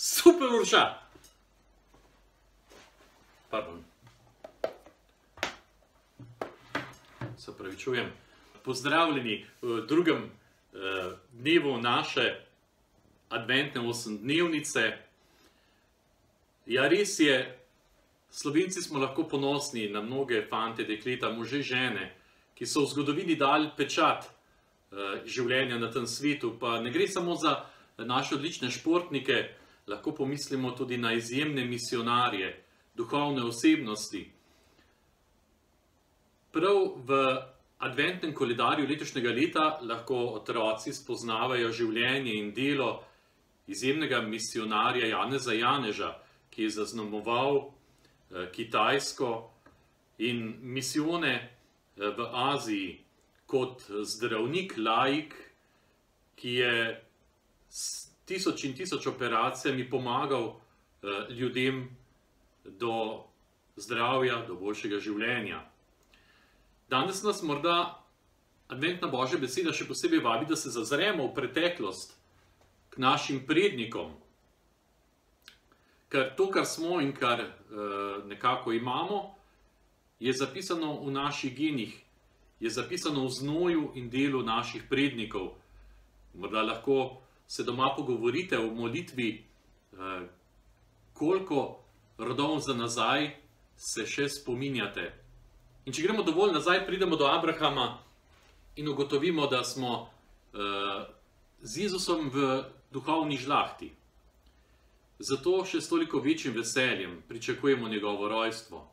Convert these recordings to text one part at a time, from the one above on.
Super urša! Pardon. Se pravi, čujem. Pozdravljeni v drugem eh, dnevu naše adventne osemdnevnice. Ja, res je, Slovenci smo lahko ponosni na mnoge fante, dekleta, može, žene, ki so v zgodovini dali pečat eh, življenja na tem svetu. Pa ne gre samo za naše odlične športnike, lahko pomislimo tudi na izjemne misionarje, duhovne osebnosti. Prav v adventnem koledarju letošnjega leta lahko otroci spoznavajo življenje in delo izjemnega misionarja Janeza Janeža, ki je zaznamoval eh, Kitajsko in misijone eh, v Aziji kot zdravnik, laik, ki je tisoč in tisoč operacijami pomagal eh, ljudem do zdravja, do boljšega življenja. Danes nas morda adventna božja beseda še posebej vabi, da se zazremo v preteklost k našim prednikom. Ker to, kar smo in kar uh, nekako imamo, je zapisano v naših genih, je zapisano v znoju in delu naših prednikov. Morda lahko se doma pogovorite o molitvi, uh, koliko rodov za nazaj se še spominjate. In če gremo dovolj nazaj, pridemo do Abrahama in ugotovimo, da smo uh, z Jezusom v duhovni žlahti. Zato še s toliko večjim veseljem pričakujemo njegovo rojstvo.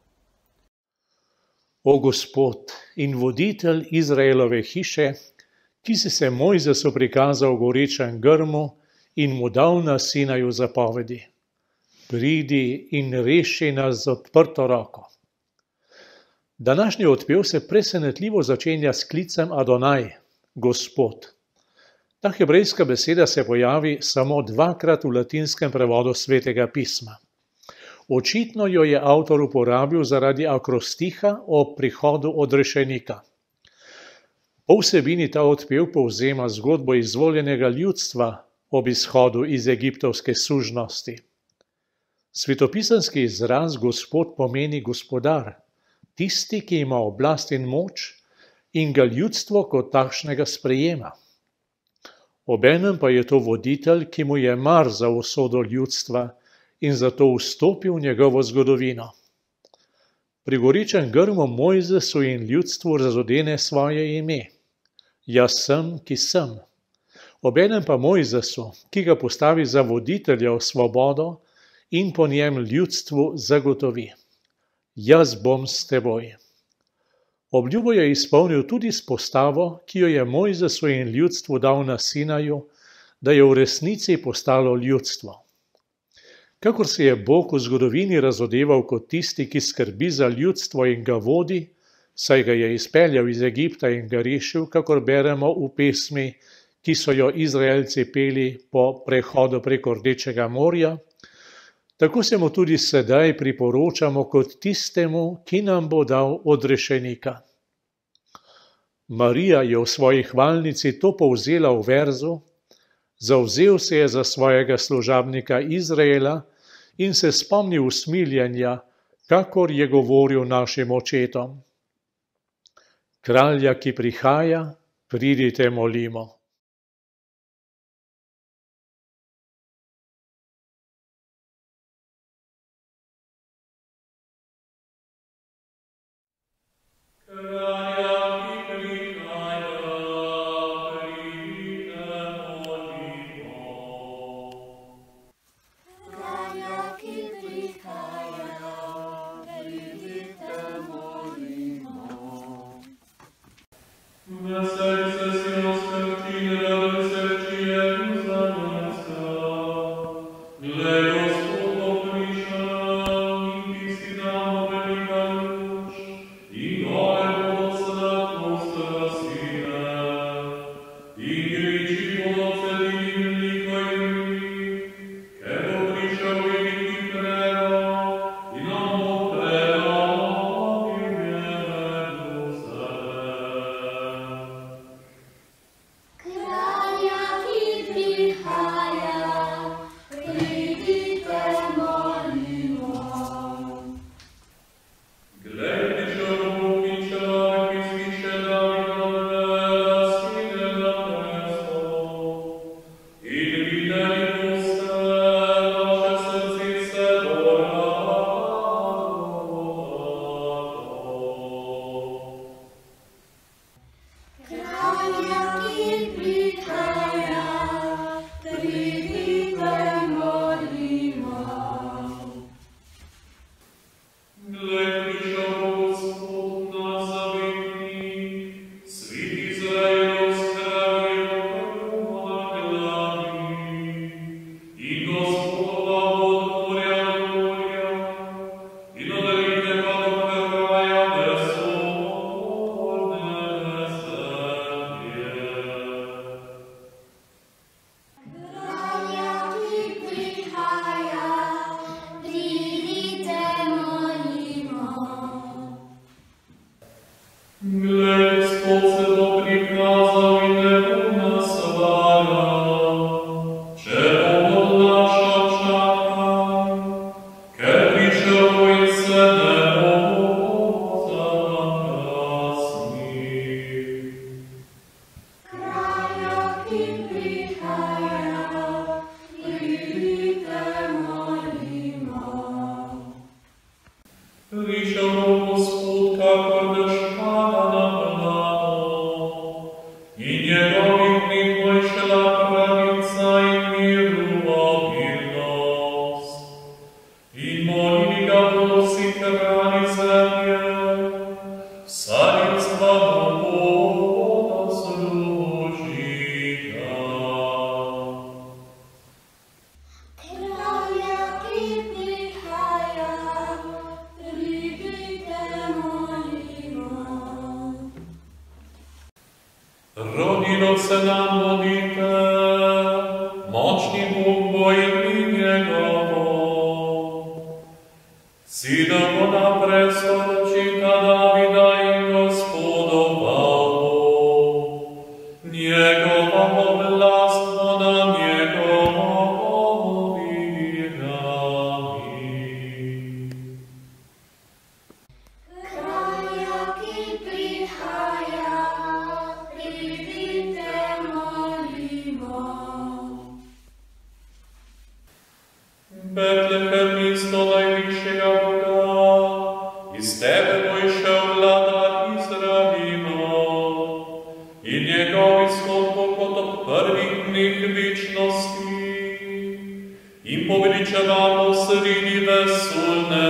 O Gospod in voditelj Izraelove hiše, ki si se Mojzesu prikazal v gorečem grmu in mu dal na sinaju zapovedi. Pridi in reši nas z odprto roko. Današnji odpev se presenetljivo začenja s klicem Adonaj, Gospod. Ta hebrejska beseda se pojavi samo dvakrat v latinskem prevodu svetega pisma. Očitno jo je avtor uporabil zaradi akrostiha o prihodu odrešenika. Po vsebini ta odpev povzema zgodbo izvoljenega ljudstva ob izhodu iz egiptovske sužnosti. Svetopisanski izraz Gospod pomeni gospodar tisti, ki ima oblast in moč in ga ljudstvo kot takšnega sprejema. Obenem pa je to voditelj, ki mu je mar za usodo ljudstva in zato vstopi v njegovo zgodovino. Pri goričem grmu Mojzesu in ljudstvu razodene svoje ime. Jaz sem, ki sem. Obenem pa Mojzesu, ki ga postavi za voditelja v svobodo in po njem ljudstvu zagotovi jaz bom s teboj. Obljubo je izpolnil tudi s postavo, ki jo je moj za svojim ljudstvu dal na Sinaju, da je v resnici postalo ljudstvo. Kakor se je Bog v zgodovini razodeval kot tisti, ki skrbi za ljudstvo in ga vodi, saj ga je izpeljal iz Egipta in ga rešil, kakor beremo v pesmi, ki so jo Izraelci peli po prehodu preko Rdečega morja, Tako se mu tudi sedaj priporočamo kot tistemu, ki nam bo dal odrešenika. Marija je v svoji hvalnici to povzela v verzu, zauzel se je za svojega služabnika Izraela in se spomnil usmiljenja, kakor je govoril našim očetom. Kralja, ki prihaja, pridite molimo.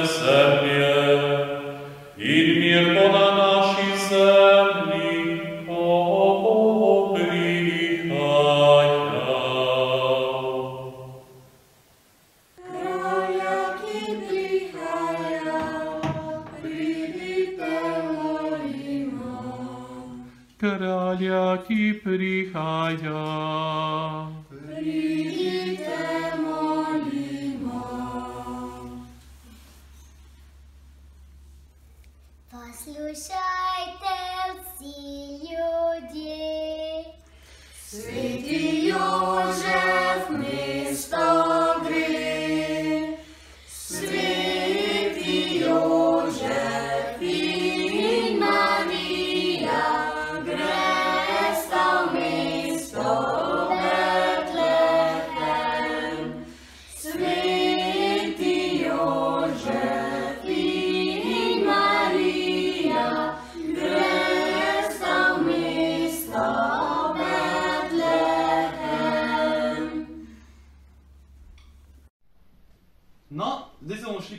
blessed Послушайте все люди, среди людей.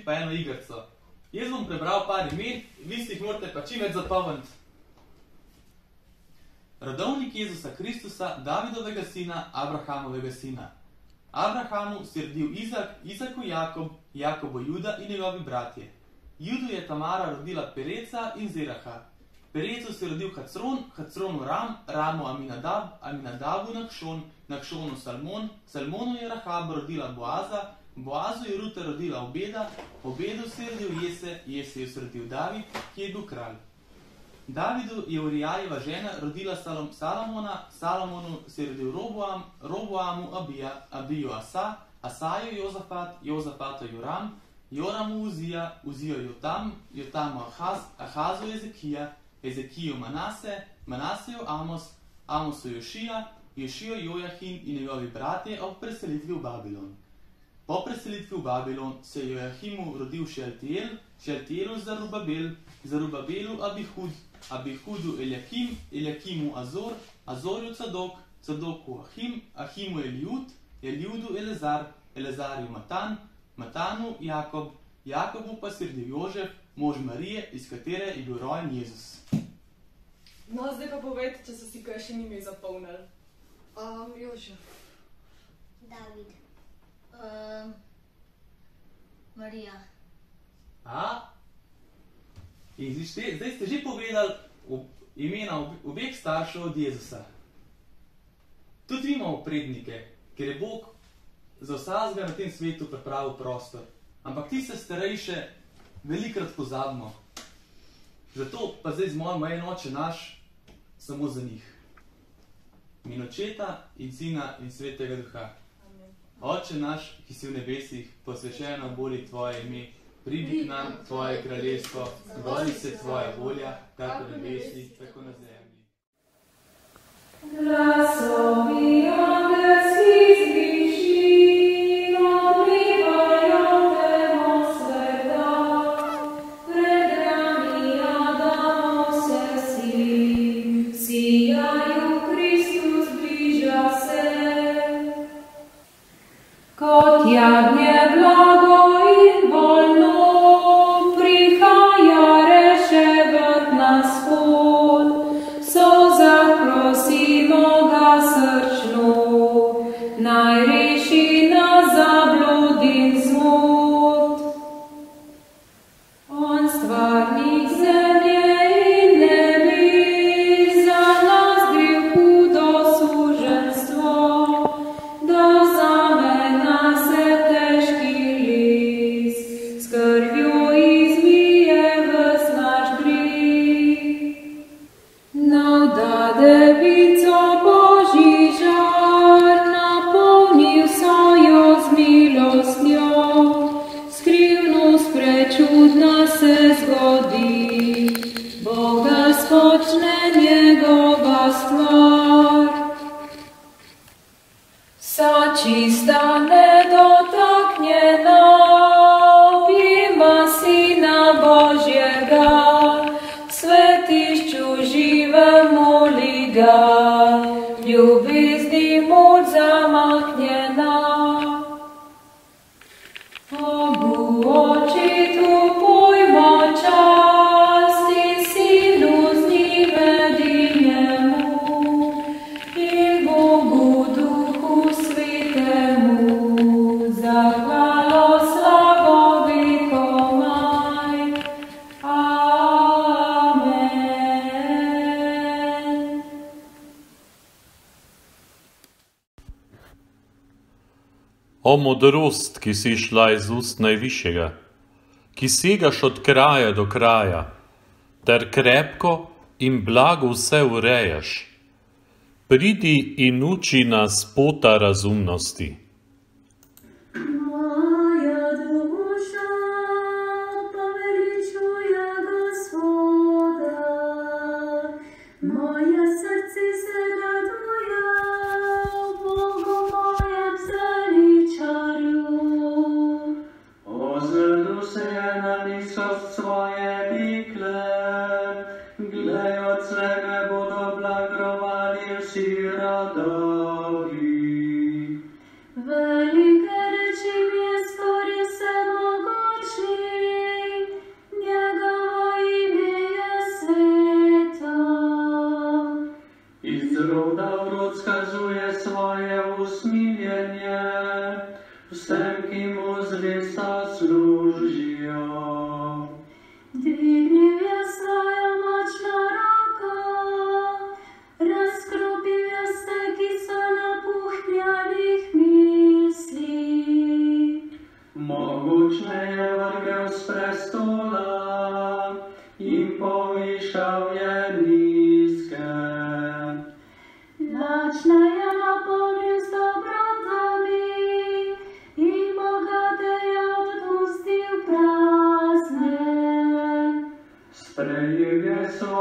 Pa eno igrico. Jaz bom prebral par imen, vi si jih morate pa čim več zapomniti. Rodovnik Jezusa Kristusa, Davidovega sina, Abrahamovega sina. Abrahamu se je rodil Izak, Izaku Jakob, Jakobu Juda in njegovi bratje. Judu je Tamara rodila Pereca in Zeraha. Perecu se je rodil Hacron, Hacronu Ram, Ramu Aminadab, Aminadabu Nakšon, Nakšonu Salmon, Salmonu je Rahab rodila Boaza, Boazu je Ruta rodila Obeda, Obedu se je rodil Jese, Jese je rodil David, ki je bil kralj. Davidu je Urijajeva žena rodila Salom, Salomona, Salomonu se je rodil Roboam, Roboamu Abija, Abiju Asa, Asaju Jozafat, Jozafatu Joram, Joramu Uzija, Uzijo Jotam, Jotamu Ahaz, Ahazu Ezekija, Ezekiju Manase, Manaseju Amos, Amosu Jošija, Jošijo Jojahin in njegovi bratje ob preselitvi v Babilon. Po preselitvi v Babilon se je Joachimu rodil Šeltiel, Šeltielu Zarubabel, Zarubabelu Abihud, Abihudu Eliakim, Eliakimu Azor, Azorju Cadok, Cadoku Ahim, Ahimu Eliud, Eliudu Elezar, Elezarju Matan, Matanu Jakob, Jakobu pa rodil Jožef, mož Marije, iz katere je bil rojen Jezus. No, zdaj pa povejte, če so si kaj še ime zapolnili. Um, Jožef. David, Marija. A? In ste, zdaj ste že povedali ob, imena ob, obeh staršev od Jezusa. Tudi imamo prednike, ker je Bog za vsakega na tem svetu pripravil prostor. Ampak ti se starejše velikrat pozabimo. Zato pa zdaj z mojim oče naš samo za njih. In očeta in sina in svetega duha. Oče naš, ki si v nebesih, posvečeno bodi tvoje ime, pridi k nam tvoje kraljestvo, zgodi se tvoja volja, tako na nebesih, tako na zemlji. Glasovi God, you'll be O modrost, ki si šla iz ust najvišjega, ki segaš od kraja do kraja, ter krepko in blago vse urejaš, pridi in uči nas pota razumnosti. sangue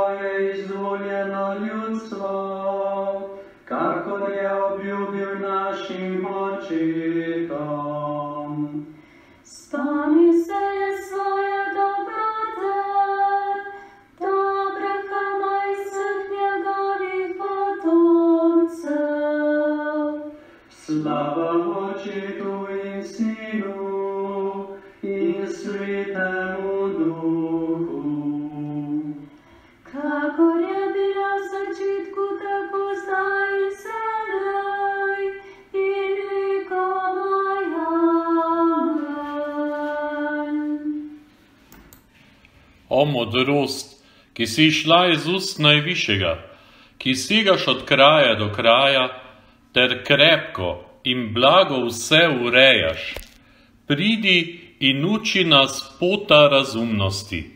always o modrost, ki si šla iz ust najvišjega, ki segaš od kraja do kraja, ter krepko in blago vse urejaš. Pridi in uči nas pota razumnosti.